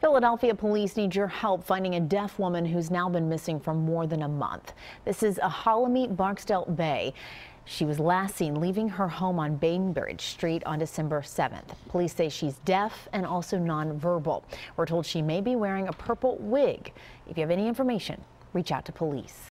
Philadelphia police need your help finding a deaf woman who's now been missing for more than a month. This is Ahalieme Barksdale Bey. She was last seen leaving her home on Bainbridge Street on December 7th. Police say she's deaf and also nonverbal. We're told she may be wearing a purple wig. If you have any information, reach out to police.